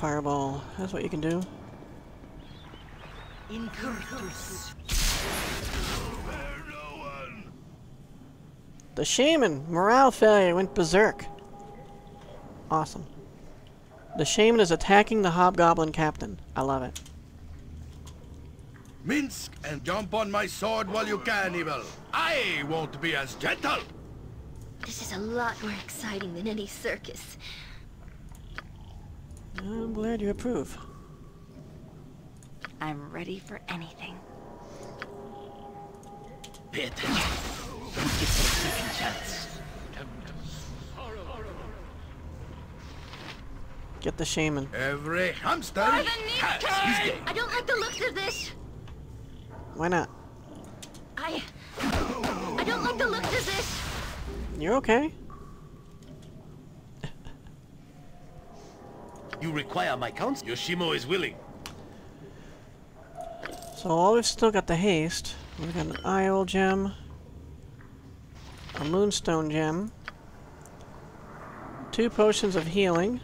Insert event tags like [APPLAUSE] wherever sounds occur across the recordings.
fireball. That's what you can do. Incurtus. The shaman! Morale failure went berserk. Awesome. The shaman is attacking the hobgoblin captain. I love it. Minsc and jump on my sword while you can, Evil. I won't be as gentle. This is a lot more exciting than any circus. I'm glad you approve. I'm ready for anything. Pay attention. Don't get some second chance. Get the shaman. Every hamster has his day. I don't like the looks of this. Why not? I... I don't like the looks of this. You're okay. You require my counsel? Yoshimo is willing. So we've still got the haste, we've got an Iol gem, a Moonstone gem, two potions of healing,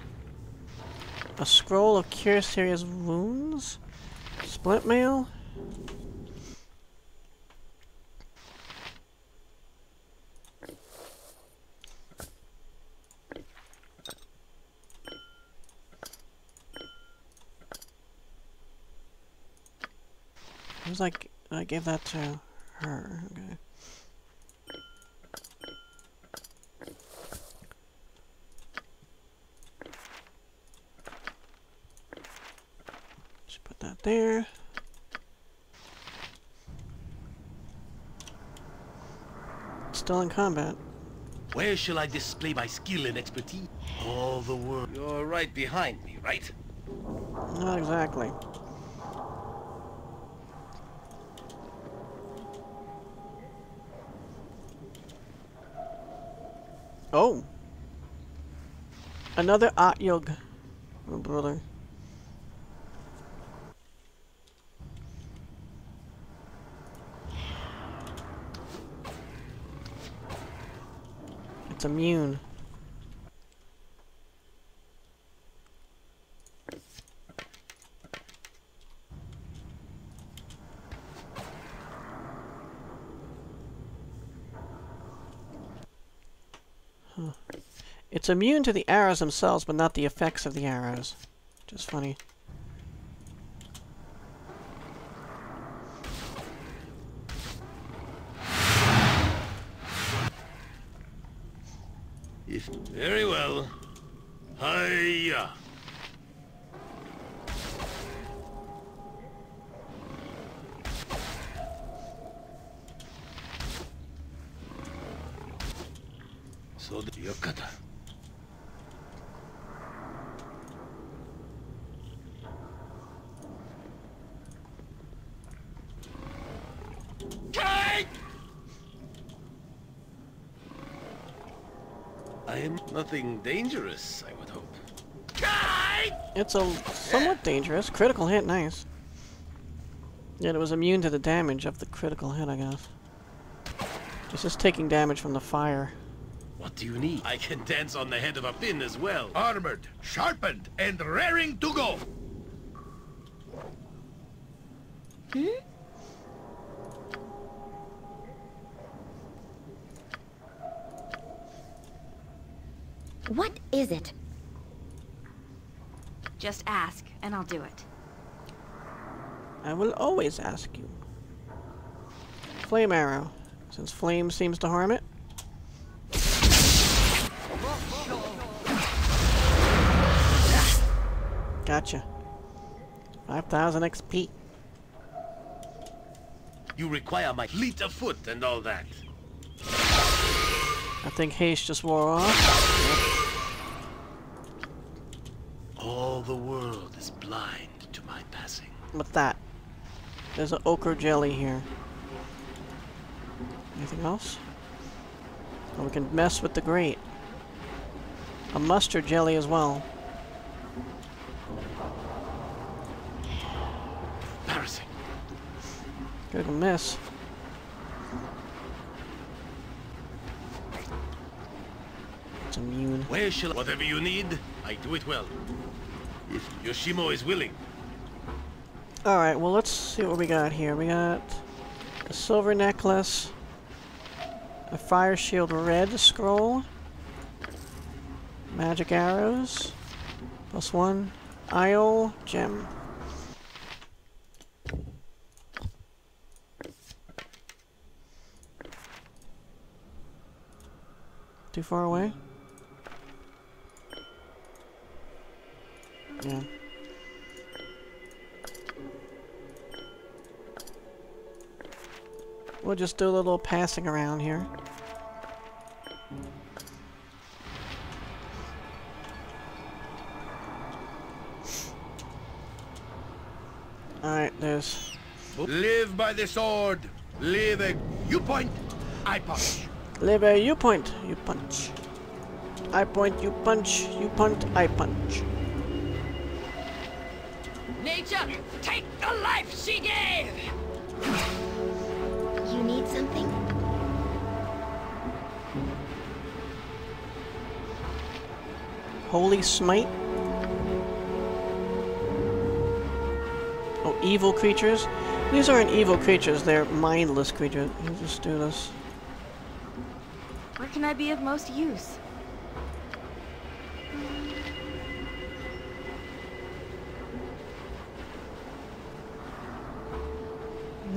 a scroll of cure serious wounds, splint mail. It was like I gave that to her. Okay. Just put that there. Still in combat. Where shall I display my skill and expertise? All the world. You're right behind me, right? Not exactly. Oh. Another Otyugh. Oh, brother. It's immune. It's immune to the arrows themselves, but not the effects of the arrows. Is funny. If very well. Hiya. So the Yokata. I am nothing dangerous, I would hope. It's a somewhat dangerous. Critical hit, nice. Yet it was immune to the damage of the critical hit, I guess. It's just taking damage from the fire. What do you need? I can dance on the head of a pin as well. Armored, sharpened, and raring to go. Hmm? What is it? Just ask, and I'll do it. I will always ask you. Flame arrow. Since flame seems to harm it. Gotcha. 5,000 XP. You require my fleet of foot and all that. Think haste just wore off. All the world is blind to my passing. What's that? There's an ochre jelly here. Anything else? Oh, we can mess with the grate. A mustard jelly as well. Embarrassing. Critical miss. Where shall I... Whatever you need, I do it well. Yoshimo is willing. Alright, well let's see what we got here. We got a silver necklace, a fire shield red scroll, magic arrows, plus one, Iol gem. Too far away? We'll just do a little passing around here. Alright, there's... Live by the sword. Live a... You point, I punch. Lever, you point, you punch. I point, you punch, you punt, I punch. Holy Smite. Oh, evil creatures? These aren't evil creatures, they're mindless creatures. You just do this. Where can I be of most use?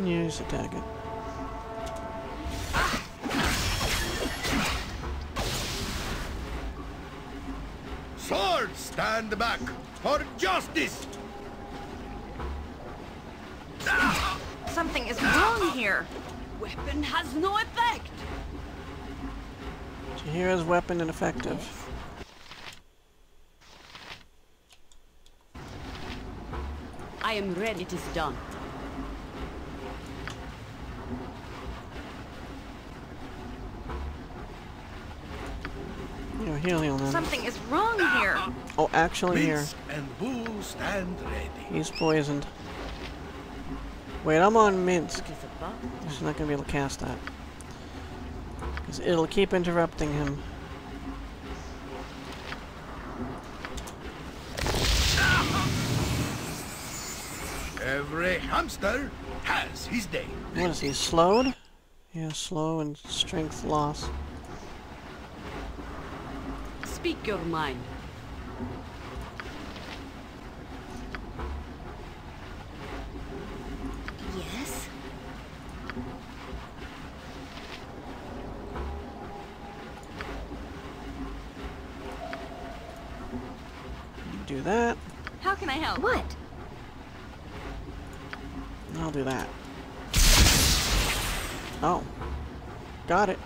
Just attack stand back for justice. Something is wrong here. Weapon has no effect! Jaheira's weapon ineffective. I am ready. It is done. You know, heal, heal. Something is wrong here. Oh, actually here. And stand ready. He's poisoned. Wait, I'm on Minsc. It is a. He's not gonna be able to cast that. Because it'll keep interrupting him. Every hamster has his day. What is he, slowed? Yeah, slow and strength loss. Speak your mind. Yes? Do that, How can I help? What? I'll do that. Oh. Got it.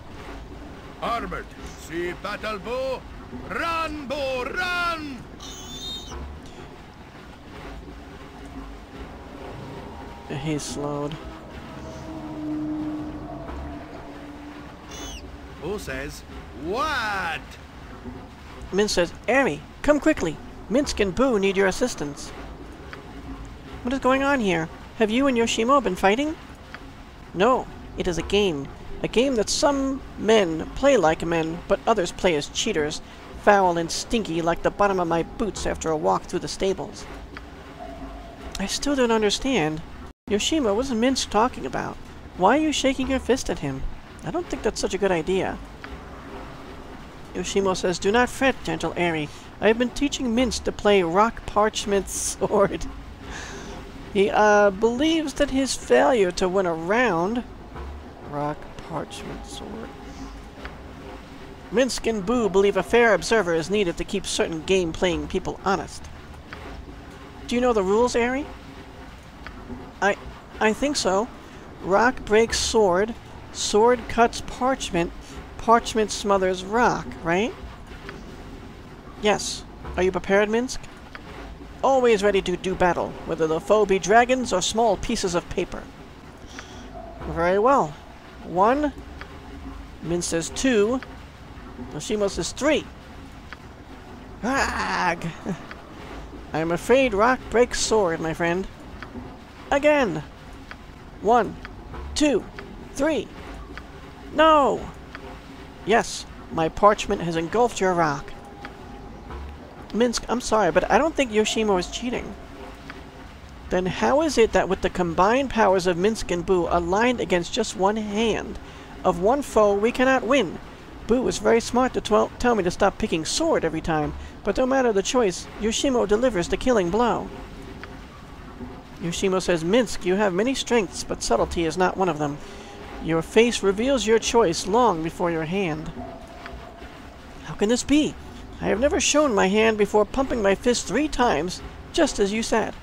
Armored. See battle bow. Run, bow, run! He's slowed. Who says what? Min says, Aerie, come quickly. Minsc and Boo need your assistance. What is going on here? Have you and Yoshimo been fighting? No, it is a game. A game that some men play like men, but others play as cheaters, foul and stinky like the bottom of my boots after a walk through the stables. I still don't understand. Yoshimo, what is Minsc talking about? Why are you shaking your fist at him? I don't think that's such a good idea. Yoshimo says, Do not fret, gentle Aerie. I have been teaching Minsc to play rock parchment sword. [LAUGHS] he, uh, believes that his failure to win a round... Rock parchment sword. Minsc and Boo believe a fair observer is needed to keep certain game-playing people honest. Do you know the rules, Aerie? I... I think so. Rock breaks sword, sword cuts parchment, parchment smothers rock, right? Yes. Are you prepared, Minsc? Always ready to do battle, whether the foe be dragons or small pieces of paper. Very well. One. Minsc says two. Yoshimo says three. Rag! [LAUGHS] I am afraid rock breaks sword, my friend. Again! One, two, three. No! Yes, my parchment has engulfed your rock. Minsc, I'm sorry, but I don't think Yoshimo is cheating. Then how is it that with the combined powers of Minsc and Boo aligned against just one hand, of one foe we cannot win? Boo was very smart to tell me to stop picking sword every time, but no matter the choice, Yoshimo delivers the killing blow. Yoshimo says, Minsc, you have many strengths, but subtlety is not one of them. Your face reveals your choice long before your hand. How can this be? I have never shown my hand before pumping my fist three times, just as you said.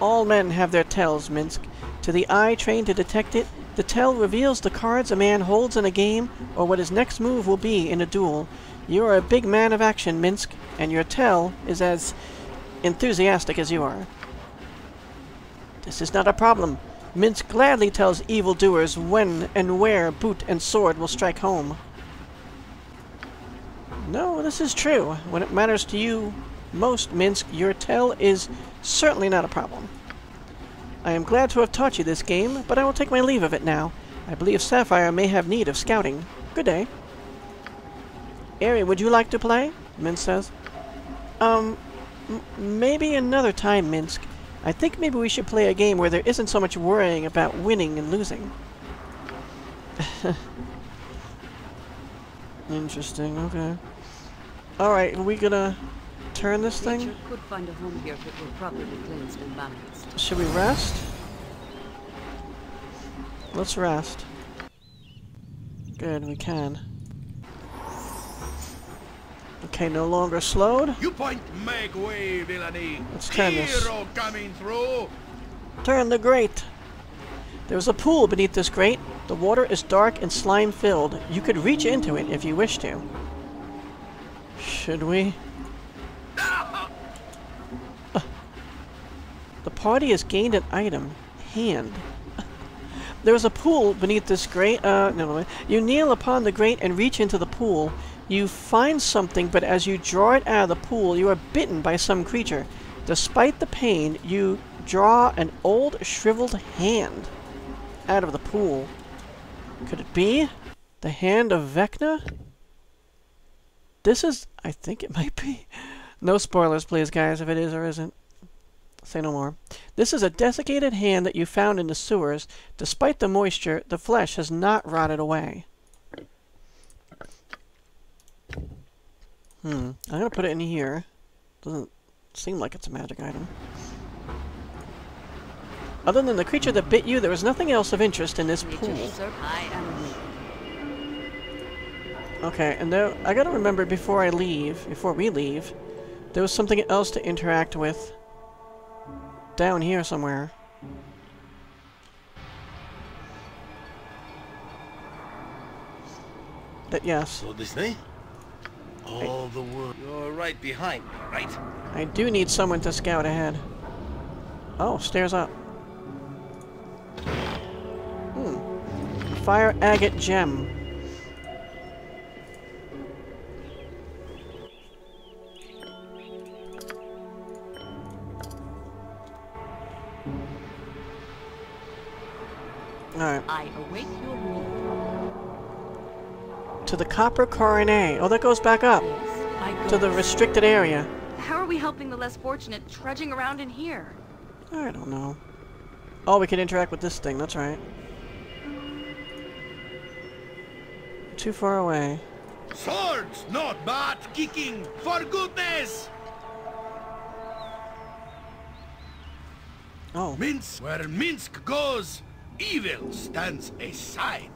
All men have their tells, Minsc. To the eye trained to detect it, the tell reveals the cards a man holds in a game or what his next move will be in a duel. You are a big man of action, Minsc, and your tell is as enthusiastic as you are. This is not a problem. Minsc gladly tells evildoers when and where boot and sword will strike home. No, this is true. When it matters to you most, Minsc, your tell is certainly not a problem. I am glad to have taught you this game, but I will take my leave of it now. I believe Sapphire may have need of scouting. Good day. Aerie, would you like to play? Minsc says. Um, maybe another time, Minsc. I think maybe we should play a game where there isn't so much worrying about winning and losing. [LAUGHS] Interesting, okay. Alright, are we gonna turn this thing? Could find a home here if it were properly cleansed and balanced. Should we rest? Let's rest. Good, we can. Okay, no longer slowed. You point, make way, villainy. Let's turn this. Hero coming through. Turn the grate. There's a pool beneath this grate. The water is dark and slime-filled. You could reach into it if you wish to. Should we? The party has gained an item. Hand. There is a pool beneath this grate. Uh, no, no, You kneel upon the grate and reach into the pool. You find something, but as you draw it out of the pool, you are bitten by some creature. Despite the pain, you draw an old shriveled hand out of the pool. Could it be the hand of Vecna? This is... I think it might be. No spoilers, please, guys, if it is or isn't. Say no more. This is a desiccated hand that you found in the sewers. Despite the moisture, the flesh has not rotted away. Hmm. I'm gonna put it in here. Doesn't seem like it's a magic item. Other than the creature that bit you, there was nothing else of interest in this pool. Okay, and there, I gotta remember before I leave, before we leave, there was something else to interact with down here somewhere. That yes. So way? All the world. You're right behind me, right? I do need someone to scout ahead. Oh, stairs up. Hmm. Fire agate gem. Alright. I await your rule. To the Copper Coronet. Oh, that goes back up. Yes, To the restricted area. How are we helping the less fortunate trudging around in here? I don't know. Oh, we can interact with this thing. That's right. Too far away. Swords, not bad kicking, for goodness! Oh. Minsc, where Minsc goes, evil stands aside.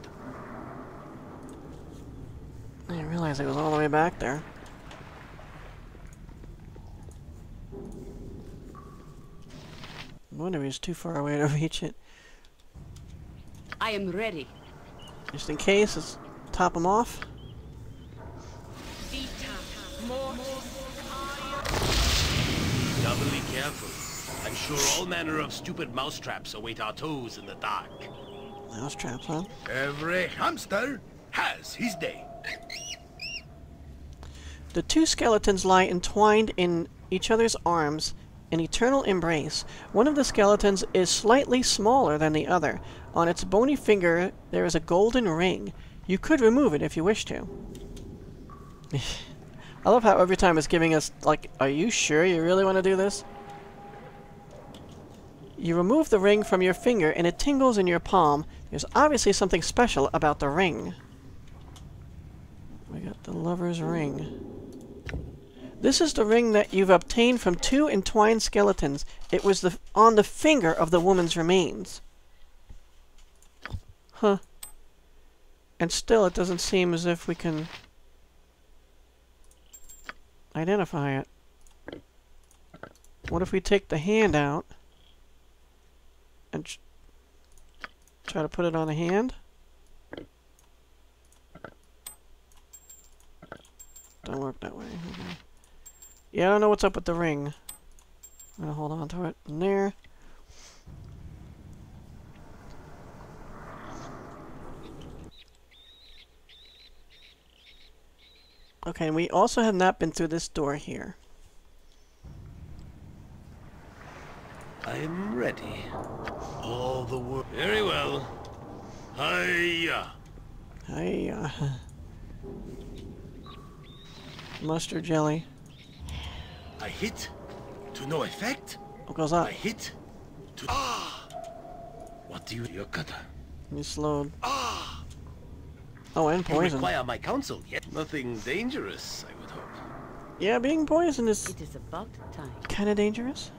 I didn't realize it was all the way back there. I wonder if he's too far away to [LAUGHS] reach it. I am ready. Just in case, let's top him off. Doubly careful. I'm sure all manner of stupid mousetraps await our toes in the dark. Mouse traps, huh? Every hamster has his day. The two skeletons lie entwined in each other's arms, an eternal embrace. One of the skeletons is slightly smaller than the other. On its bony finger there is a golden ring. You could remove it if you wish to. [SIGHS] I love how every time it's giving us, like, are you sure you really want to do this? You remove the ring from your finger and it tingles in your palm. There's obviously something special about the ring. We got the lover's ring. This is the ring that you've obtained from two entwined skeletons. It was the on the finger of the woman's remains. Huh. And still, it doesn't seem as if we can identify it. What if we take the hand out and try to put it on the hand? Don't work that way. Okay. Yeah, I don't know what's up with the ring. I'm gonna hold on to it. In there. Okay, and we also have not been through this door here. I am ready. All the world. Very well. Hiya! Hey, uh, mustard jelly. I hit to no effect. What goes up? I hit to ah. What do you, Yokata? You slowed. Ah. Oh, and You poison. require my counsel, yet nothing dangerous, I would hope. Yeah, being poisoned is It is about time. kind of dangerous.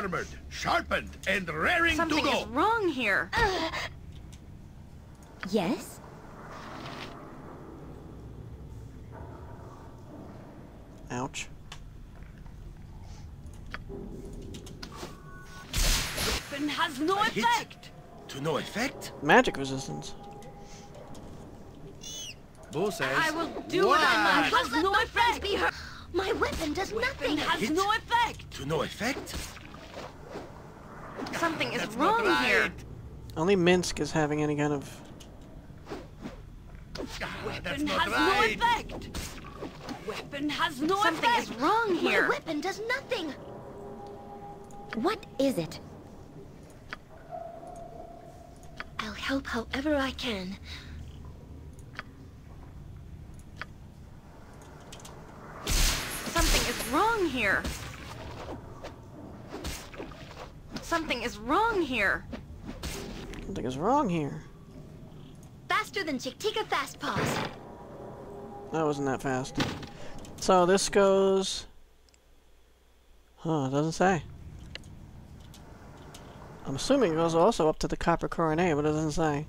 Armored, sharpened, and raring Something to is go. wrong here. Uh. Yes? Ouch. Weapon has no I effect. To no effect? Magic resistance. Boo says. I will do what I must. Has no my effect. My weapon does Weapon nothing. has Hit. no effect. To no effect? Something is That's wrong not here. Only Minsc is having any kind of... Ah, that's Weapon has right. no effect. Weapon has no Something effect. is wrong here! My here. weapon does nothing. What is it? I'll help however I can. Something is wrong here. Something is wrong here. Something is wrong here. Faster than Chick-Tika Fast Paws. That wasn't that fast. So this goes... Huh, it doesn't say. I'm assuming it goes also up to the Copper Coronet, but it doesn't say.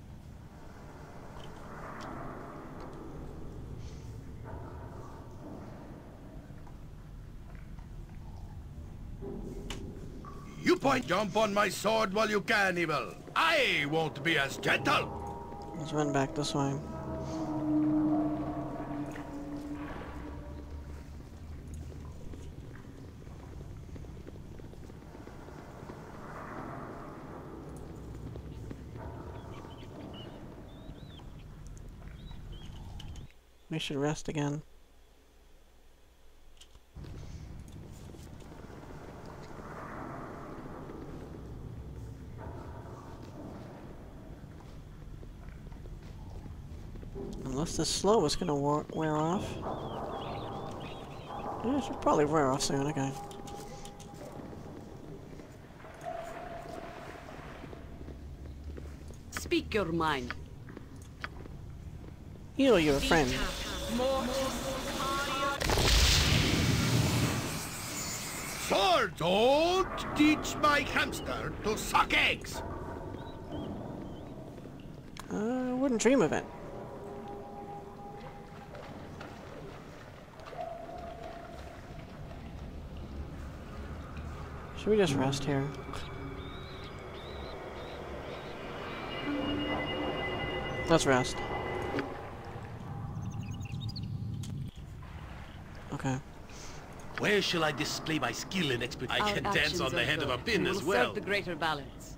Point jump on my sword while you can, evil. I won't be as gentle. Let's run back this way. We should rest again. Unless this slow is gonna wear off. Yeah, it should probably wear off soon, okay. Speak your mind. Heal your friend. Sword, don't teach my hamster to suck eggs. Uh, I wouldn't dream of it. Should we just rest here? Let's rest. Okay. Where shall I display my skill and expertise? I can dance on the are head of a pin as well. serve the greater balance.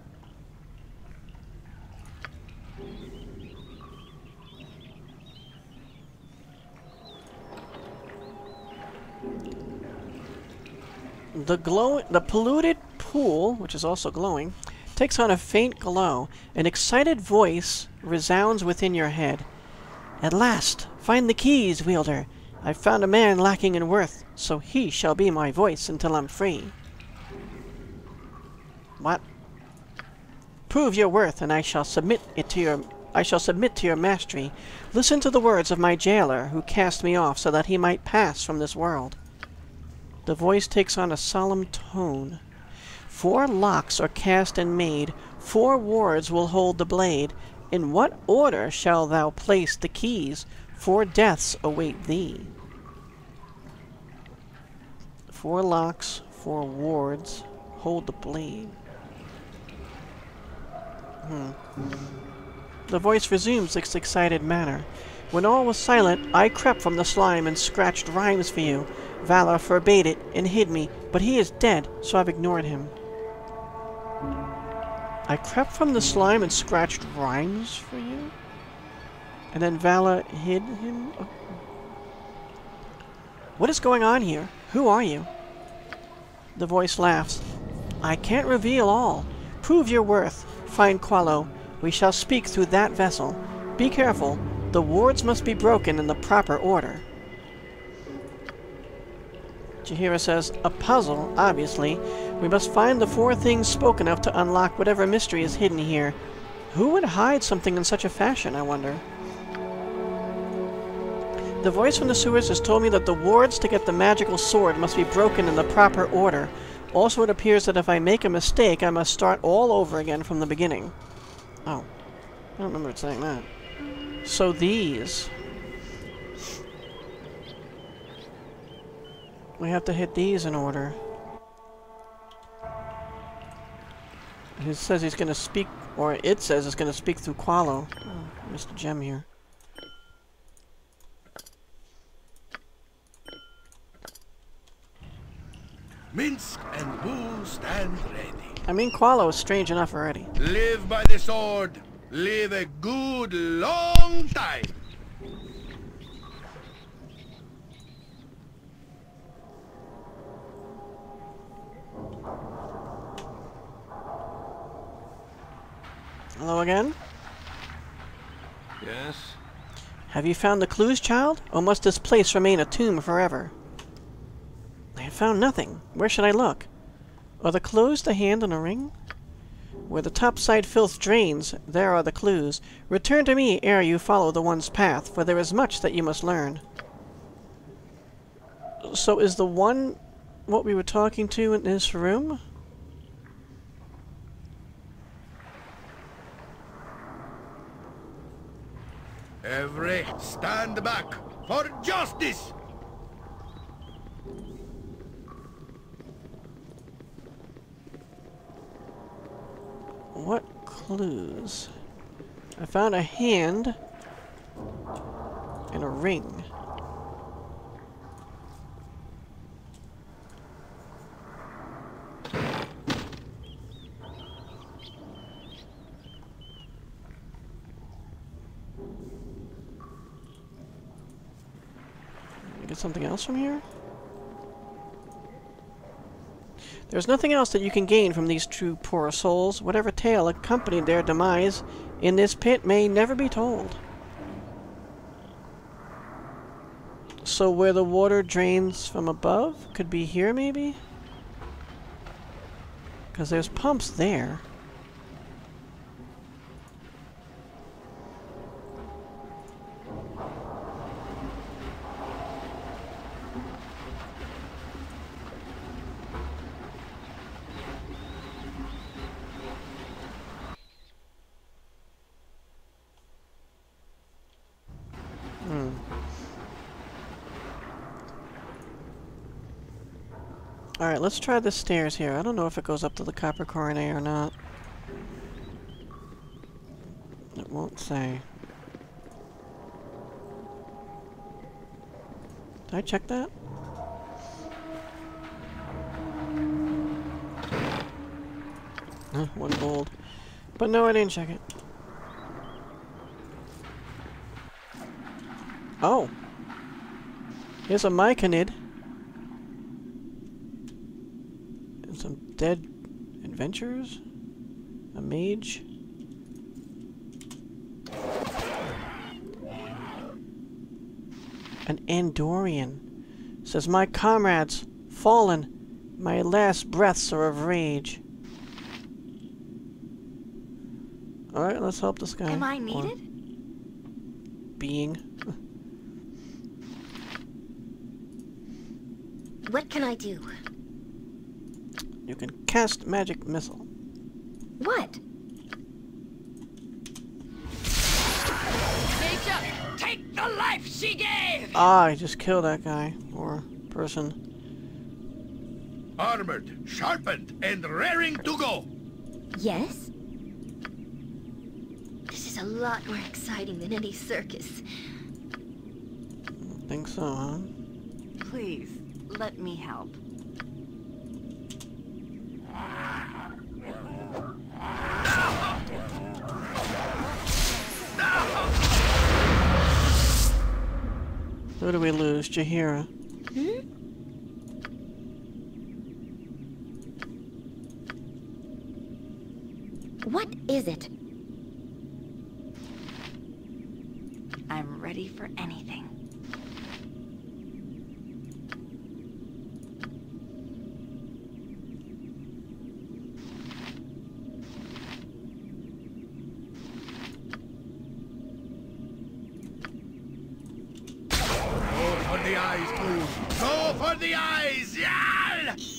The glow, the polluted pool, which is also glowing, takes on a faint glow. An excited voice resounds within your head. At last, find the keys, wielder. I've found a man lacking in worth, so he shall be my voice until I'm free. What? Prove your worth, and I shall submit it to your I shall submit to your mastery. Listen to the words of my jailer, who cast me off so that he might pass from this world. The voice takes on a solemn tone. Four locks are cast and made, four wards will hold the blade. In what order shall thou place the keys? Four deaths await thee. Four locks, four wards, hold the blade. Hmm. The voice resumes its excited manner. When all was silent, I crept from the slime and scratched rhymes for you. Valor forbade it and hid me, but he is dead, so I've ignored him. I crept from the slime and scratched rhymes for you? And then Vala hid him? What is going on here? Who are you? The voice laughs. I can't reveal all. Prove your worth. Find Quallo. We shall speak through that vessel. Be careful. The wards must be broken in the proper order. Jaheira says, A puzzle, obviously. We must find the four things spoken of to unlock whatever mystery is hidden here. Who would hide something in such a fashion, I wonder? The voice from the sewers has told me that the wards to get the magical sword must be broken in the proper order. Also, it appears that if I make a mistake, I must start all over again from the beginning. Oh. I don't remember it saying that. So these... We have to hit these in order. He says he's going to speak, or it says it's going to speak through Quallo. Oh, Mr. Gem here. Minsc and Boo stand ready. I mean, Quallo is strange enough already. Live by the sword. Live a good long time. Hello again? Yes? Have you found the clues, child? Or must this place remain a tomb forever? I have found nothing. Where should I look? Are the clues the hand and a ring? Where the topside filth drains, there are the clues. Return to me ere you follow the one's path, for there is much that you must learn. So is the one what we were talking to in this room? Every stand back for justice. What clues? I found a hand and a ring. Get something else from here? There's nothing else that you can gain from these two poor souls. Whatever tale accompanied their demise in this pit may never be told. So where the water drains from above? Could be here, maybe? Because there's pumps there. Alright, let's try the stairs here. I don't know if it goes up to the Copper Coronet or not. It won't say. Did I check that? Huh, one gold. But no, I didn't check it. Oh! Here's a Myconid. Dead adventurers? A mage? An Andorian. Says, My comrades, fallen, my last breaths are of rage. Alright, let's help this guy. Am I or needed? Being. What can I do? You can cast magic missile. What? Take the life she gave! Ah, I just killed that guy. Or person. Armored, sharpened, and raring to go. Yes? This is a lot more exciting than any circus. Think so, huh? Please, let me help. Who do we lose? Jaheira. Hmm? What is it? I'm ready for anything. Go for the eyes, Boo. Go for the eyes! [LAUGHS]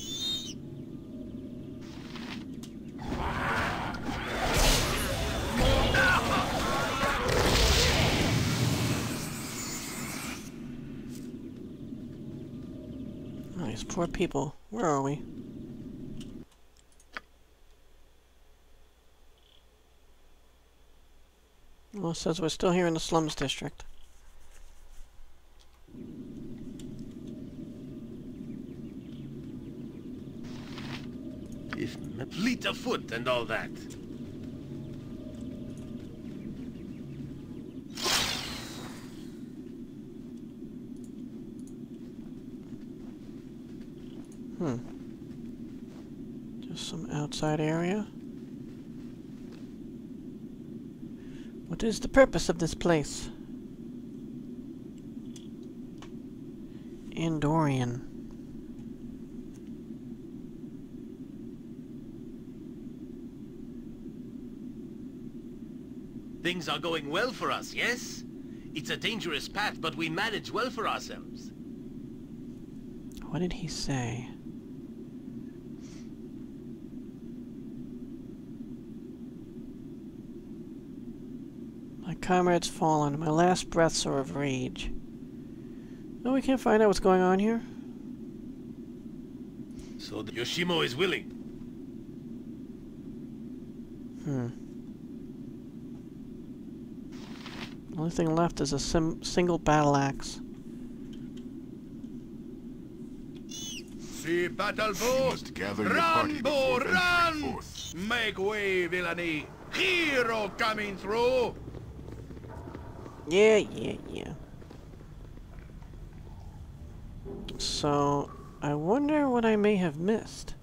Oh, these poor people. Where are we? Well, it says we're still here in the slums district. If fleet of foot and all that. Hmm. Just some outside area. What is the purpose of this place? Andorian. Things are going well for us, yes? It's a dangerous path, but we manage well for ourselves. What did he say? My comrade's fallen. My last breaths are of rage. No, we can't find out what's going on here. So the Yoshimo is willing. Hmm. Only thing left is a sim single battle axe. See battle bow. must gather Run, bow, run! Make way, villainy. Hero coming through. Yeah, yeah, yeah. So, I wonder what I may have missed.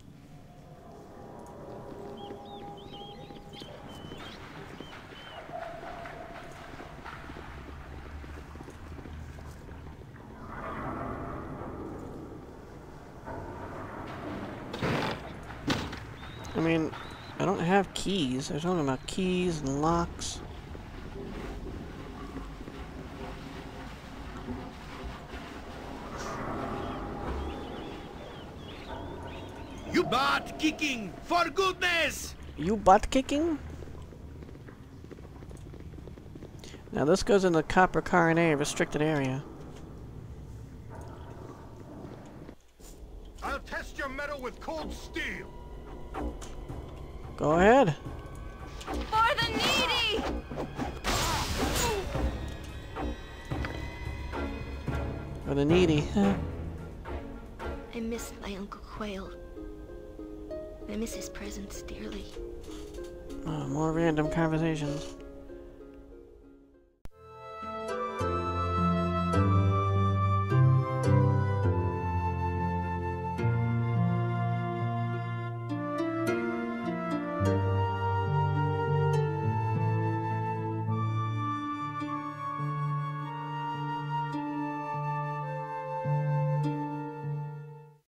I mean, I don't have keys. They're talking about keys and locks. You butt kicking, for goodness! You butt kicking? Now this goes in the Copper Coronet restricted area. I'll test your metal with cold steel. Go ahead. For the needy! For the needy. I miss my Uncle Quayle. I miss his presence dearly. oh, more random conversations.